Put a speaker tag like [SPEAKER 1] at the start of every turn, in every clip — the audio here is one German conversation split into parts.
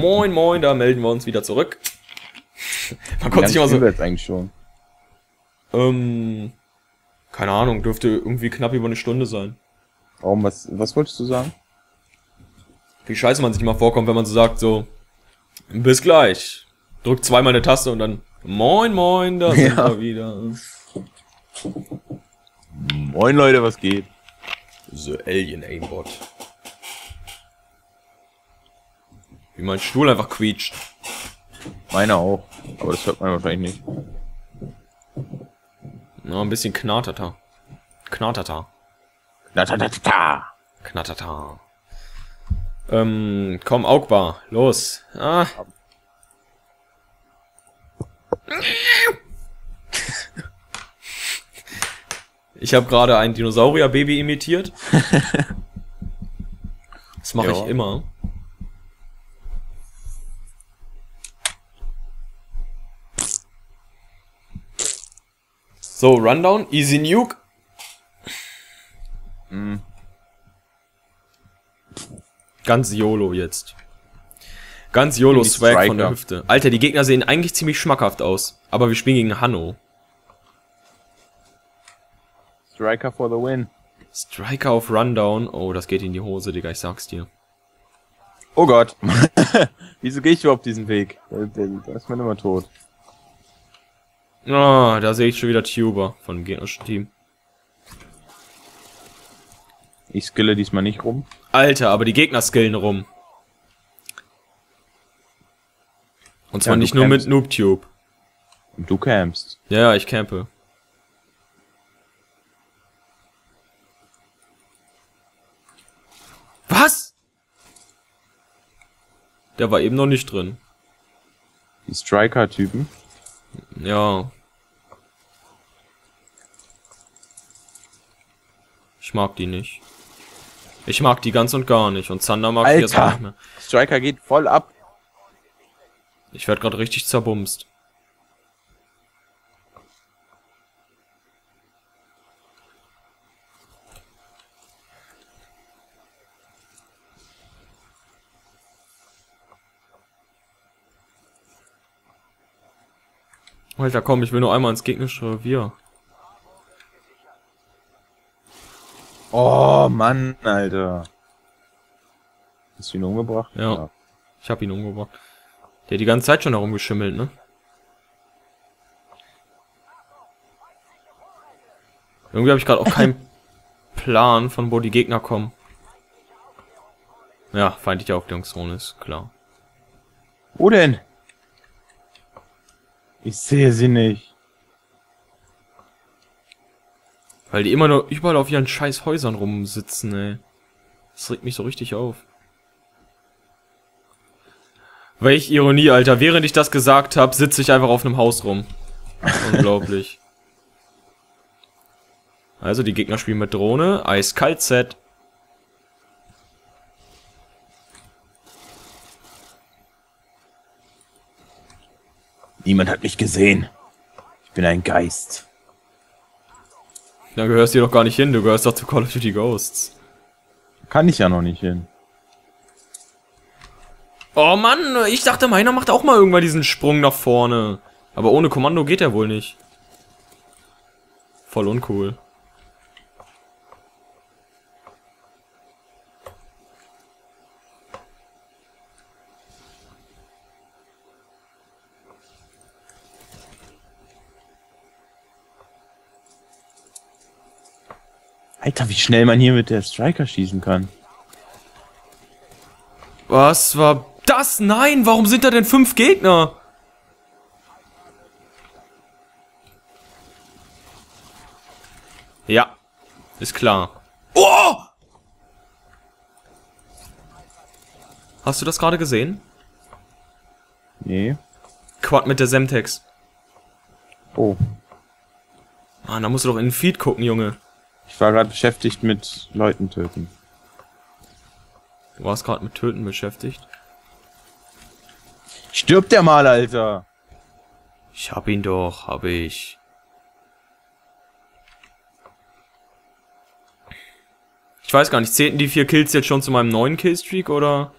[SPEAKER 1] Moin, moin, da melden wir uns wieder zurück. Man konnte sich immer
[SPEAKER 2] lange
[SPEAKER 1] so.
[SPEAKER 2] wir jetzt eigentlich schon?
[SPEAKER 1] Ähm, keine Ahnung, dürfte irgendwie knapp über eine Stunde sein.
[SPEAKER 2] Warum, was, was wolltest du sagen?
[SPEAKER 1] Wie scheiße man sich immer vorkommt, wenn man so sagt, so, bis gleich. Drückt zweimal eine Taste und dann, moin, moin, da sind
[SPEAKER 2] Ja.
[SPEAKER 1] wir wieder.
[SPEAKER 2] Moin Leute, was geht?
[SPEAKER 1] The Alien Aimbot. Wie mein Stuhl einfach quietscht.
[SPEAKER 2] Meiner auch. Aber das hört man wahrscheinlich nicht.
[SPEAKER 1] Na, ein bisschen knatterter. Knatterter.
[SPEAKER 2] Ta.
[SPEAKER 1] Knatterter. Ähm, komm, Augbar, los. Ah. Ich habe gerade ein Dinosaurier-Baby imitiert. Das mache ich immer. So, Rundown, Easy Nuke.
[SPEAKER 2] Hm.
[SPEAKER 1] Ganz YOLO jetzt. Ganz YOLO Swag von der
[SPEAKER 2] Striker.
[SPEAKER 1] Hüfte. Alter, die Gegner sehen eigentlich ziemlich schmackhaft aus. Aber wir spielen gegen Hanno.
[SPEAKER 2] Striker for the win.
[SPEAKER 1] Striker auf Rundown. Oh, das geht in die Hose, Digga, ich sag's dir.
[SPEAKER 2] Oh Gott. Wieso gehe ich überhaupt diesen Weg? Da ist man immer tot.
[SPEAKER 1] Ah, da sehe ich schon wieder Tuber von gegnerischen Team.
[SPEAKER 2] Ich skille diesmal nicht rum.
[SPEAKER 1] Alter, aber die Gegner skillen rum. Und zwar
[SPEAKER 2] Ja,
[SPEAKER 1] nicht nur mit
[SPEAKER 2] kämpfst.
[SPEAKER 1] NoobTube.
[SPEAKER 2] Und du campst.
[SPEAKER 1] Ja, ja, ich campe. Was? Der war eben noch nicht drin.
[SPEAKER 2] Die Striker-Typen.
[SPEAKER 1] Ja. Ich mag die nicht. Ich mag die ganz und gar nicht. Und Zander mag ich jetzt auch
[SPEAKER 2] Alter.
[SPEAKER 1] nicht mehr.
[SPEAKER 2] Striker geht voll ab.
[SPEAKER 1] Ich werd gerade richtig zerbumst. Alter, komm, ich will nur einmal ins gegnerische Revier.
[SPEAKER 2] Oh Mann, Alter. Hast du ihn umgebracht?
[SPEAKER 1] Ja. Ich hab ihn umgebracht. Der hat die ganze Zeit schon herumgeschimmelt, ne? Irgendwie habe ich gerade auch keinen Plan, von wo die Gegner kommen. Ja, feindliche Aufklärungszone ist klar.
[SPEAKER 2] Wo denn? Ich sehe sie nicht.
[SPEAKER 1] Weil die immer nur überall auf ihren scheiß Häusern rumsitzen, ey. Das regt mich so richtig auf. Welch Ironie, Alter. Während ich das gesagt habe, sitze ich einfach auf einem Haus rum. Unglaublich. Also, die Gegner spielen mit Drohne. Eiskalt
[SPEAKER 2] Niemand hat mich gesehen. Ich bin ein Geist.
[SPEAKER 1] Da gehörst du hier doch gar nicht hin. Du gehörst doch zu Call of Duty Ghosts.
[SPEAKER 2] Kann ich ja noch nicht hin.
[SPEAKER 1] Oh Mann, ich dachte, meiner macht auch mal irgendwann diesen Sprung nach vorne. Aber ohne Kommando geht er wohl nicht. Voll uncool.
[SPEAKER 2] Schnell man hier mit der Striker schießen kann.
[SPEAKER 1] Was war das? Nein, warum sind da denn fünf Gegner? Ja, ist klar. Oh! Hast du das gerade gesehen?
[SPEAKER 2] Nee.
[SPEAKER 1] Quad mit der Semtex.
[SPEAKER 2] Oh.
[SPEAKER 1] Mann, da musst du doch in den Feed gucken, Junge.
[SPEAKER 2] Ich war gerade beschäftigt mit Leuten töten.
[SPEAKER 1] Du warst gerade mit Töten beschäftigt.
[SPEAKER 2] Stirbt der mal, Alter!
[SPEAKER 1] Ich hab ihn doch, hab ich. Ich weiß gar nicht, zählten die vier Kills jetzt schon zu meinem neuen Killstreak oder?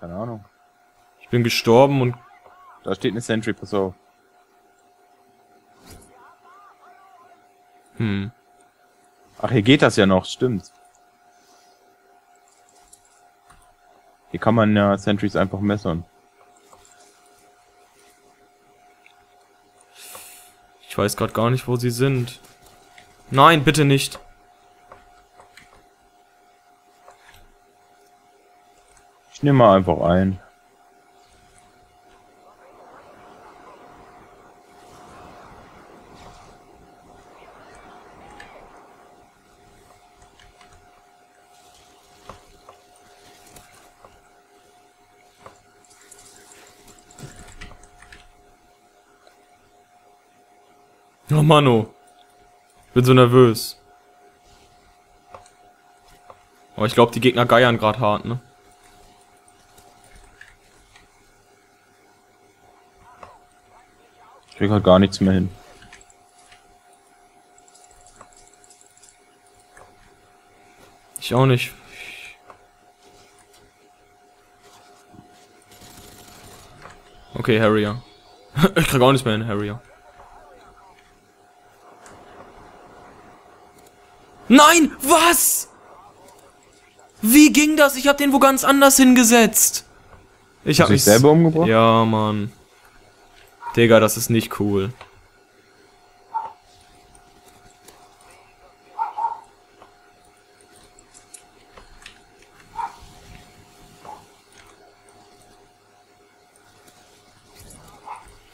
[SPEAKER 2] Keine Ahnung.
[SPEAKER 1] Ich bin gestorben und...
[SPEAKER 2] Da steht eine Sentry, pass auf.
[SPEAKER 1] Hm.
[SPEAKER 2] Ach, hier geht das ja noch, stimmt. Hier kann man ja Sentries einfach messern.
[SPEAKER 1] Ich weiß gerade gar nicht, wo sie sind. Nein, bitte nicht.
[SPEAKER 2] Ich nehme mal einfach ein.
[SPEAKER 1] Oh Mano. Bin so nervös. Aber ich glaube, die Gegner geiern gerade hart, ne?
[SPEAKER 2] Ich krieg halt gar nichts mehr hin.
[SPEAKER 1] Ich auch nicht. Okay, Harrier. ich krieg auch nicht mehr hin, Harrier. Nein! Was? Wie ging das? Ich hab den wo ganz anders hingesetzt. Ich hab
[SPEAKER 2] Hast du dich
[SPEAKER 1] mich
[SPEAKER 2] selber umgebracht?
[SPEAKER 1] Ja, Mann. Digga, das ist nicht cool.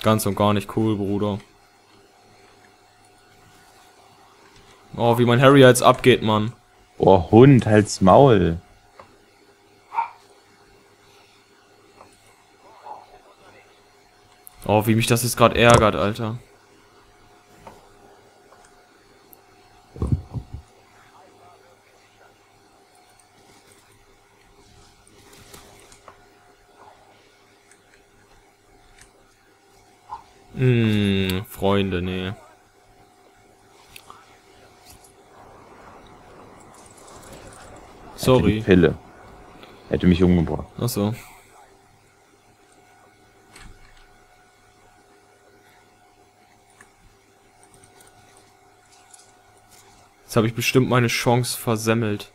[SPEAKER 1] Ganz und gar nicht cool, Bruder. Oh, wie mein Harry jetzt abgeht, Mann.
[SPEAKER 2] Boah, Hund, halt's Maul.
[SPEAKER 1] Oh, wie mich das jetzt gerade ärgert, Alter. Hm, Freunde, nee.
[SPEAKER 2] Die
[SPEAKER 1] Sorry.
[SPEAKER 2] Pille. Hätte mich umgebracht.
[SPEAKER 1] Achso. Jetzt habe ich bestimmt meine Chance versemmelt.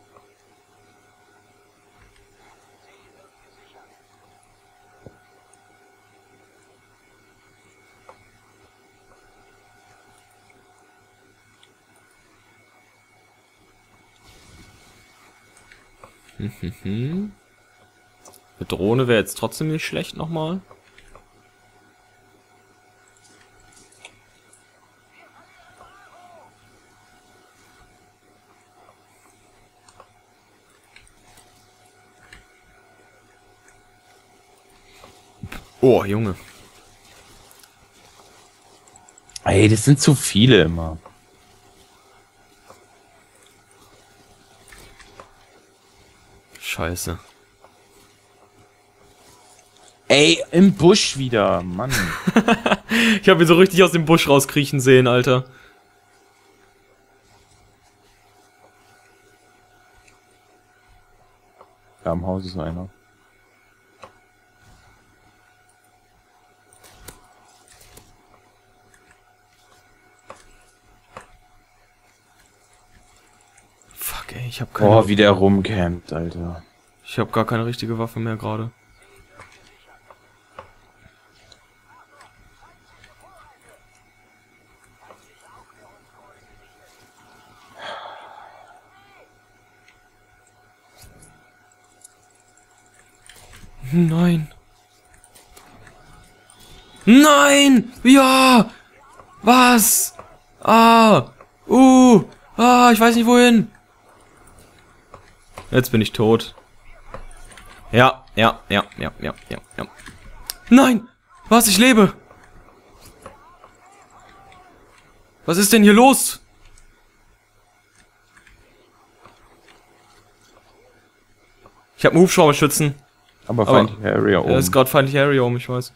[SPEAKER 1] Mhm. Eine Drohne wäre jetzt trotzdem nicht schlecht nochmal. Oh, Junge.
[SPEAKER 2] Ey, das sind zu viele immer.
[SPEAKER 1] Scheiße.
[SPEAKER 2] Ey, im Busch wieder, Mann.
[SPEAKER 1] Ich habe ihn so richtig aus dem Busch rauskriechen sehen, Alter.
[SPEAKER 2] da im Haus ist einer.
[SPEAKER 1] Fuck, ey, ich habe keine,
[SPEAKER 2] Boah, wie der rumcampt, Alter.
[SPEAKER 1] ich habe gar keine richtige Waffe mehr gerade. Nein. Nein! Ja! Was? Ah! Uh! Ah, ich weiß nicht wohin. Jetzt bin ich tot. Ja, ja, ja, ja, ja, ja, ja. Nein! Was? Ich lebe! Was ist denn hier los? Ich habe einen Hubschrauberschützen.
[SPEAKER 2] Aber feindliche Area
[SPEAKER 1] Da ist
[SPEAKER 2] oben.
[SPEAKER 1] gerade feindliche Area um, ich weiß.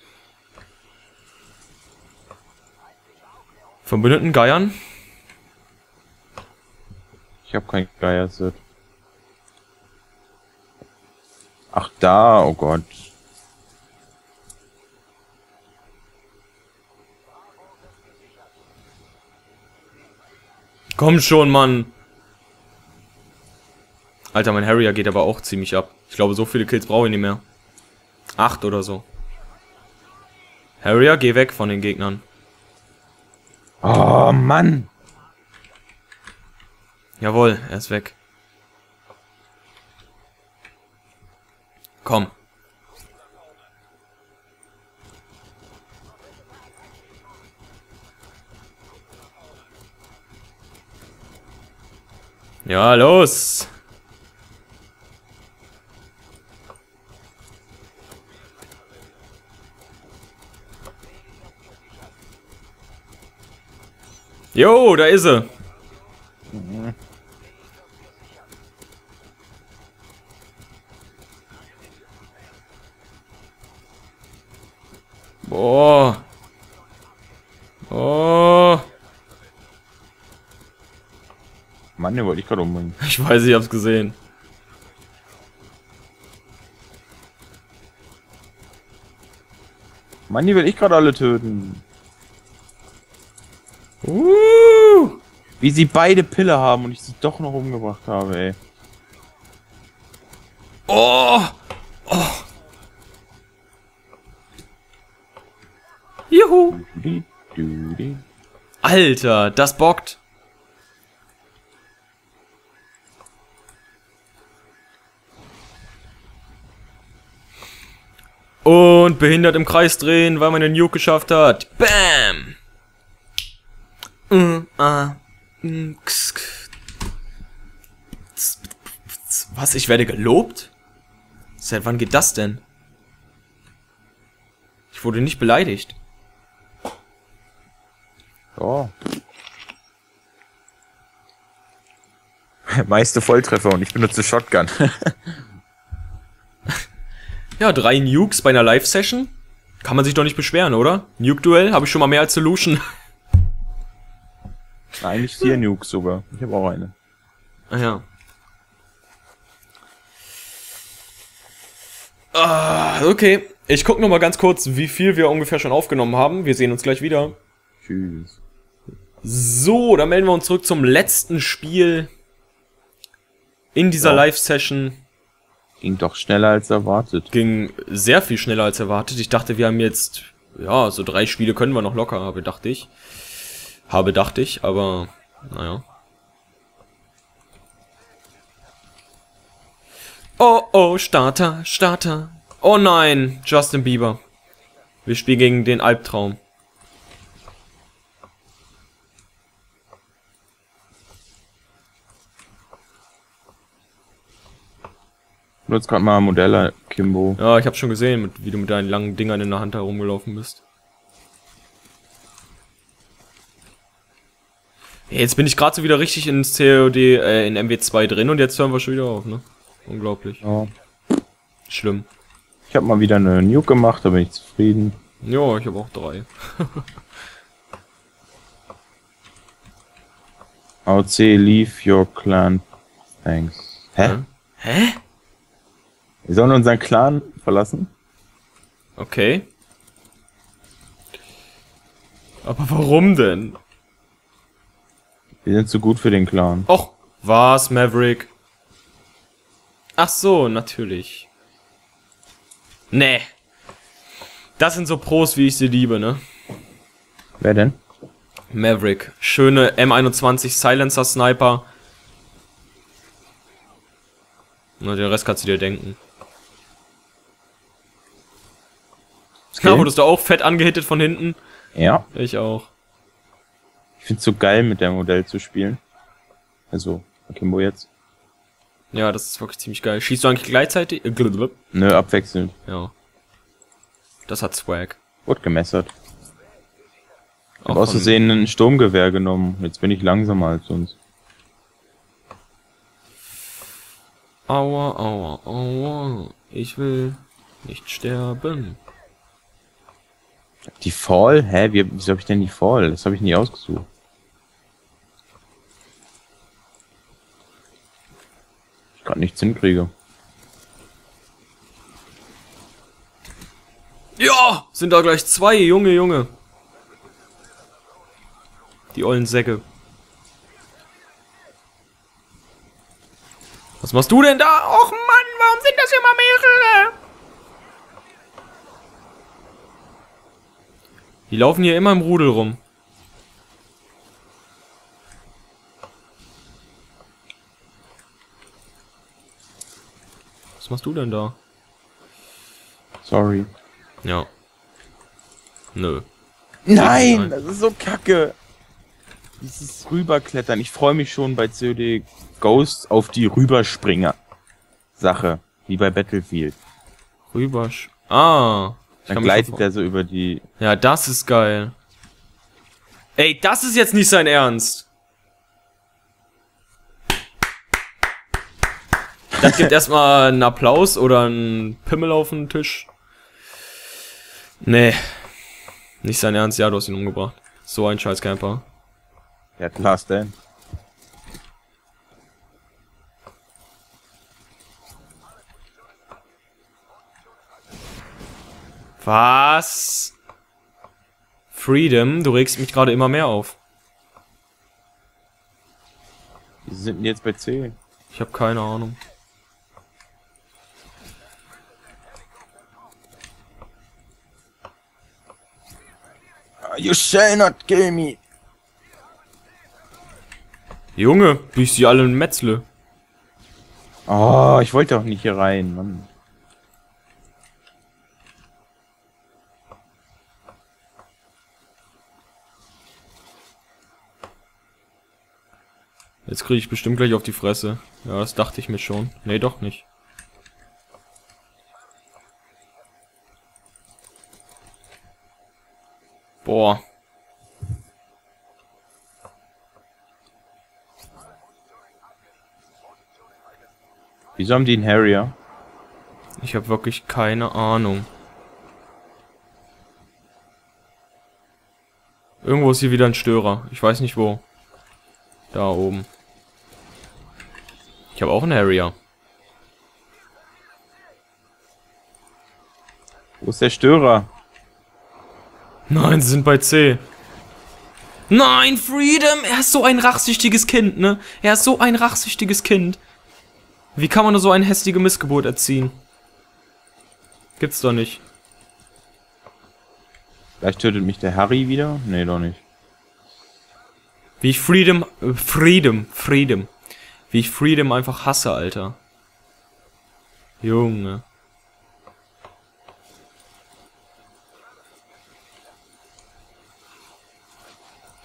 [SPEAKER 1] Verbündeten Geiern?
[SPEAKER 2] Ich hab kein Geier-Set. Ach, da, oh Gott.
[SPEAKER 1] Komm schon, Mann. Alter, mein Harrier geht aber auch ziemlich ab. Ich glaube, so viele Kills brauche ich nicht mehr. Acht oder so. Harrier, geh weg von den Gegnern.
[SPEAKER 2] Oh, Mann.
[SPEAKER 1] Jawohl, er ist weg. Komm. Ja, los! Jo, da ist er. Boah. Oh.
[SPEAKER 2] Mann, den wollte ich gerade umbringen.
[SPEAKER 1] Ich weiß, ich hab's gesehen.
[SPEAKER 2] Mann, die will ich gerade alle töten. Wie sie beide Pille haben und ich sie doch noch umgebracht habe, ey.
[SPEAKER 1] Oh. Oh. Juhu. Alter, das bockt. Und behindert im Kreis drehen, weil man den Nuke geschafft hat. Bam! Mm, ah, Was? Ich werde gelobt? Seit wann geht das denn? Ich wurde nicht beleidigt.
[SPEAKER 2] Oh. Meiste Volltreffer und ich benutze Shotgun.
[SPEAKER 1] Ja, drei Nukes bei einer Live-Session. Kann man sich doch nicht beschweren, oder? Nuke-Duell habe ich schon mal mehr als Solution.
[SPEAKER 2] Eigentlich vier Nukes sogar. Ich habe auch eine.
[SPEAKER 1] Ah ja. Ah, okay. Ich gucke noch mal ganz kurz, wie viel wir ungefähr schon aufgenommen haben. Wir sehen uns gleich wieder.
[SPEAKER 2] Tschüss.
[SPEAKER 1] So, dann melden wir uns zurück zum letzten Spiel in dieser
[SPEAKER 2] Ja.
[SPEAKER 1] Live-Session.
[SPEAKER 2] Ging doch schneller als erwartet.
[SPEAKER 1] Ging sehr viel schneller als erwartet. Ich dachte, wir haben jetzt, ja, so drei Spiele können wir noch locker, habe dachte ich. Habe dachte ich, aber, naja. Oh, oh, Starter, Starter. Oh nein, Justin Bieber. Wir spielen gegen den Albtraum.
[SPEAKER 2] Nutzt gerade mal Modelle, Kimbo.
[SPEAKER 1] Ja, ich habe schon gesehen, wie du mit deinen langen Dingern in der Hand herumgelaufen bist. Jetzt bin ich gerade so wieder richtig ins COD, äh, in MW2 drin und jetzt hören wir schon wieder auf, ne? Unglaublich.
[SPEAKER 2] Ja.
[SPEAKER 1] Schlimm.
[SPEAKER 2] Ich habe mal wieder eine Nuke gemacht, da bin ich zufrieden.
[SPEAKER 1] Ja, ich habe auch drei.
[SPEAKER 2] AOC, leave your clan. Thanks. Hä?
[SPEAKER 1] Ja. Hä?
[SPEAKER 2] Wir sollen unseren Clan verlassen?
[SPEAKER 1] Okay. Aber warum denn?
[SPEAKER 2] Wir sind zu gut für den Clan.
[SPEAKER 1] Och, was, Maverick? Ach so, natürlich. Nee. Das sind so Pros, wie ich sie liebe, ne?
[SPEAKER 2] Wer denn?
[SPEAKER 1] Maverick. Schöne M21 Silencer Sniper. Na, den Rest kannst du dir denken. Na, wurdest du auch fett angehittet von hinten?
[SPEAKER 2] Ja.
[SPEAKER 1] Ich auch.
[SPEAKER 2] Ich find's so geil, mit der Modell zu spielen. Also, Akimbo jetzt.
[SPEAKER 1] Ja, das ist wirklich ziemlich geil. Schießt du eigentlich gleichzeitig? Äh,
[SPEAKER 2] Nö, abwechselnd.
[SPEAKER 1] Ja. Das hat Swag.
[SPEAKER 2] Wurde gemessert. Ich
[SPEAKER 1] Auch
[SPEAKER 2] hab aus Versehen ein Sturmgewehr genommen. Jetzt bin ich langsamer als sonst.
[SPEAKER 1] Aua, aua, aua. Ich will nicht sterben.
[SPEAKER 2] Die Fall? Hä? Wie, wieso hab ich denn die Fall? Das habe ich nie ausgesucht. gerade nichts hinkriege.
[SPEAKER 1] Ja, sind da gleich zwei, Junge, Junge. Die ollen Säcke. Was machst du denn da? Och Mann, warum sind das immer mehrere? Die laufen hier immer im Rudel rum. Was machst du denn da?
[SPEAKER 2] Sorry.
[SPEAKER 1] Ja. Nö.
[SPEAKER 2] Nein,
[SPEAKER 1] Nein.
[SPEAKER 2] das ist so kacke. Dieses Rüberklettern. Ich freue mich schon bei COD Ghosts auf die Rüberspringer. Sache. Wie bei Battlefield.
[SPEAKER 1] Rüber. sch- Ah.
[SPEAKER 2] Dann gleitet er so über die.
[SPEAKER 1] Ja, das ist geil. Ey, das ist jetzt nicht sein Ernst. Das gibt erstmal einen Applaus oder einen Pimmel auf den Tisch. Nee. Nicht sein Ernst, ja, du hast ihn umgebracht. So ein Scheißcamper.
[SPEAKER 2] Der hat Last Stand.
[SPEAKER 1] Was? Freedom, du regst mich gerade immer mehr auf.
[SPEAKER 2] Die sind denn jetzt bei C.
[SPEAKER 1] Ich habe keine Ahnung.
[SPEAKER 2] You shall not kill me.
[SPEAKER 1] Junge, wie ich sie alle metzle.
[SPEAKER 2] Oh, ich wollte auch nicht hier rein, Mann.
[SPEAKER 1] Jetzt kriege ich bestimmt gleich auf die Fresse. Ja, das dachte ich mir schon. Nee, doch nicht. Boah.
[SPEAKER 2] Wieso haben die einen Harrier?
[SPEAKER 1] Ich habe wirklich keine Ahnung. Irgendwo ist hier wieder ein Störer. Ich weiß nicht wo. Da oben. Ich habe auch einen Harrier.
[SPEAKER 2] Wo ist der Störer?
[SPEAKER 1] Nein, sie sind bei C. Nein, Freedom! Er ist so ein rachsüchtiges Kind, ne? Er ist so ein rachsüchtiges Kind. Wie kann man nur so eine hässliche Missgeburt erziehen? Gibt's doch nicht.
[SPEAKER 2] Vielleicht tötet mich der Harry wieder? Nee, doch nicht.
[SPEAKER 1] Wie ich Freedom, äh, Freedom, Freedom. Wie ich Freedom einfach hasse, Alter. Junge.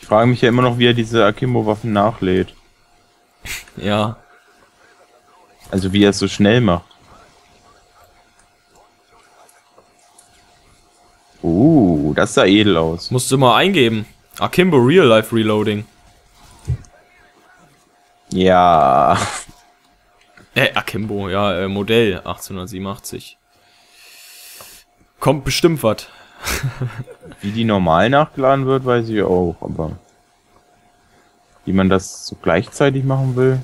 [SPEAKER 2] Ich frage mich ja immer noch, wie er diese Akimbo-Waffen nachlädt.
[SPEAKER 1] Ja.
[SPEAKER 2] Also wie er es so schnell macht. Uh, das sah edel aus.
[SPEAKER 1] Musst du mal eingeben. Akimbo Real Life Reloading.
[SPEAKER 2] Ja.
[SPEAKER 1] Äh, Akimbo, ja, äh, Modell 1887. Kommt bestimmt was.
[SPEAKER 2] Wie die normal nachgeladen wird, weiß ich auch, aber wie man das so gleichzeitig machen will.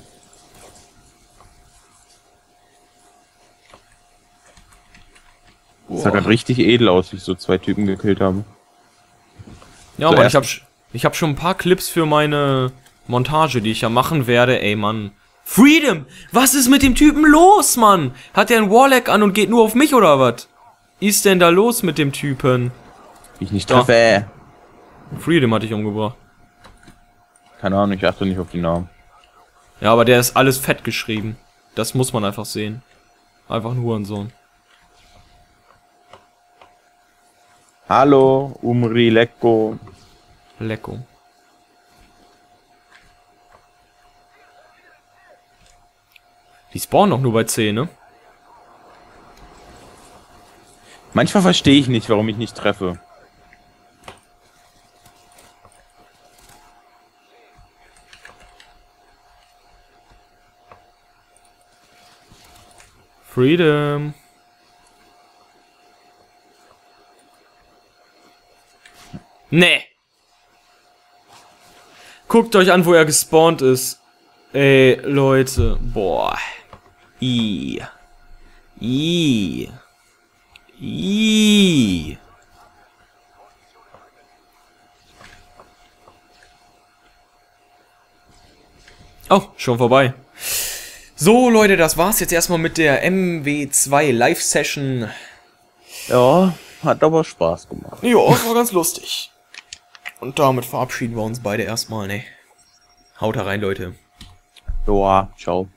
[SPEAKER 2] Das sah gerade richtig edel aus, wie ich so zwei Typen gekillt habe.
[SPEAKER 1] Ja,
[SPEAKER 2] So
[SPEAKER 1] Mann, ich
[SPEAKER 2] erst-
[SPEAKER 1] hab, sch- ich hab schon ein paar Clips für meine Montage, die ich ja machen werde. Ey, Mann. Freedom! Was ist mit dem Typen los, Mann? Hat der einen Warlock an und geht nur auf mich oder was? Ist denn da los mit dem Typen?
[SPEAKER 2] Ich nicht
[SPEAKER 1] Doch.
[SPEAKER 2] treffe.
[SPEAKER 1] Freedom hatte ich umgebracht.
[SPEAKER 2] Keine Ahnung, ich achte nicht auf die Namen.
[SPEAKER 1] Ja, aber der ist alles fett geschrieben. Das muss man einfach sehen. Einfach ein Hurensohn.
[SPEAKER 2] Hallo, Umri Lecko.
[SPEAKER 1] Lecko. Die spawnen doch nur bei 10, ne?
[SPEAKER 2] Manchmal verstehe ich nicht, warum ich nicht treffe.
[SPEAKER 1] Freedom. Nee. Guckt euch an, wo er gespawnt ist. Ey, Leute. Boah. I. I. Ihhh. Oh, schon vorbei. So, Leute, das war's jetzt erstmal mit der MW2 Live-Session.
[SPEAKER 2] Ja, hat aber Spaß gemacht.
[SPEAKER 1] Ja, war ganz lustig. Und damit verabschieden wir uns beide erstmal, ne? Haut rein, Leute.
[SPEAKER 2] Joa, ciao.